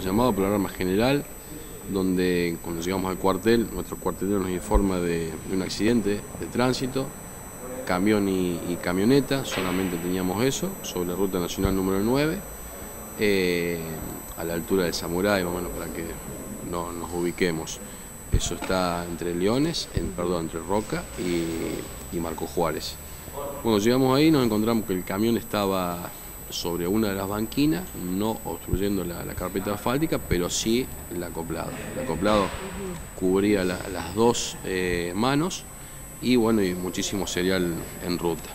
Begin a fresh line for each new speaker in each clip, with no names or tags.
fuimos llamados por la arma general, donde cuando llegamos al cuartel, nuestro cuartelero nos informa de, un accidente de tránsito, camión y, camioneta, solamente teníamos eso, sobre la ruta nacional número 9, eh, a la altura de Samurai, más o menos para que no, nos ubiquemos. Eso está entre Leones, en, perdón, entre Roca y, y Marco Juárez. Cuando llegamos ahí nos encontramos que el camión estaba sobre una de las banquinas, no obstruyendo la, carpeta asfáltica, pero sí el acoplado. El acoplado cubría las dos eh, manos y bueno, y muchísimo cereal en ruta.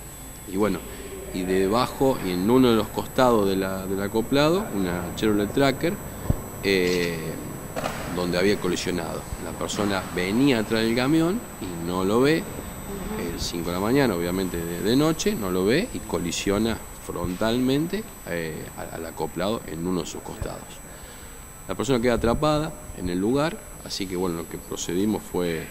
Y bueno, y debajo y en uno de los costados del acoplado, una Chevrolet Tracker, eh, donde había colisionado. La persona venía atrás del camión y no lo ve, el 5 de la mañana, obviamente de noche, no lo ve y colisiona frontalmente eh, al acoplado en uno de sus costados. La persona queda atrapada en el lugar, así que bueno, lo que procedimos fue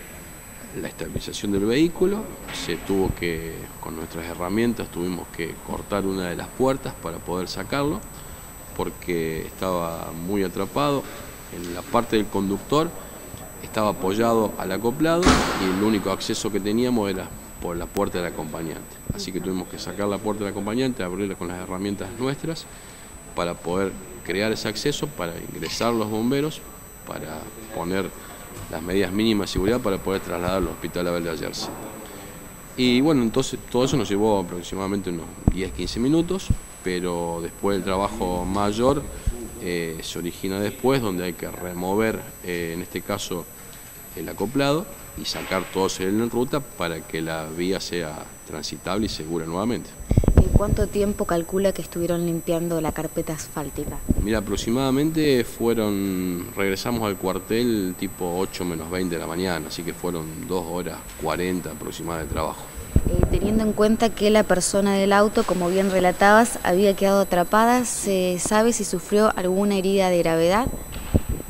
la estabilización del vehículo, se tuvo que, con nuestras herramientas, tuvimos que cortar una de las puertas para poder sacarlo, porque estaba muy atrapado. En la parte del conductor estaba apoyado al acoplado y el único acceso que teníamos era por la puerta del acompañante. Así que tuvimos que sacar la puerta del acompañante, abrirla con las herramientas nuestras para poder crear ese acceso, para ingresar los bomberos, para poner las medidas mínimas de seguridad para poder trasladar al hospital Abel de. Y bueno, entonces todo eso nos llevó aproximadamente unos 10-15 minutos, pero después el trabajo mayor eh, se origina después, donde hay que remover, eh, en este caso, el acoplado y sacar todo en ruta para que la vía sea transitable y segura nuevamente.
¿En cuánto tiempo calcula que estuvieron limpiando la carpeta asfáltica?
Mira, aproximadamente fueron, regresamos al cuartel tipo 8 menos 20 de la mañana, así que fueron 2 horas 40 aproximadamente de trabajo.
Eh, teniendo en cuenta que la persona del auto, como bien relatabas, había quedado atrapada, ¿se sabe si sufrió alguna herida de gravedad?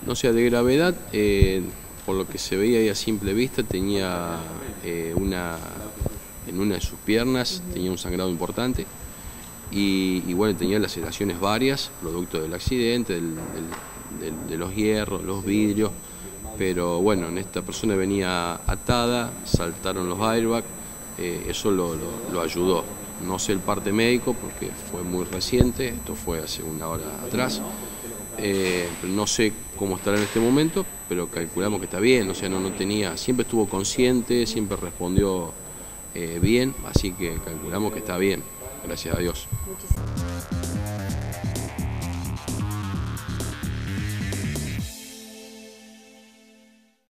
No sea de gravedad, eh, por lo que se veía ahí a simple vista, tenía eh, una, en una de sus piernas, tenía un sangrado importante y, bueno, tenía laceraciones varias, producto del accidente, de los hierros, los vidrios, pero bueno, en esta persona venía atada, saltaron los airbags, eh, eso lo, lo ayudó. No sé el parte médico porque fue muy reciente, esto fue hace una hora atrás. Eh, no sé cómo estará en este momento, pero calculamos que está bien, o sea, no, no tenía, siempre estuvo consciente, siempre respondió eh, bien, así que calculamos que está bien, gracias a Dios.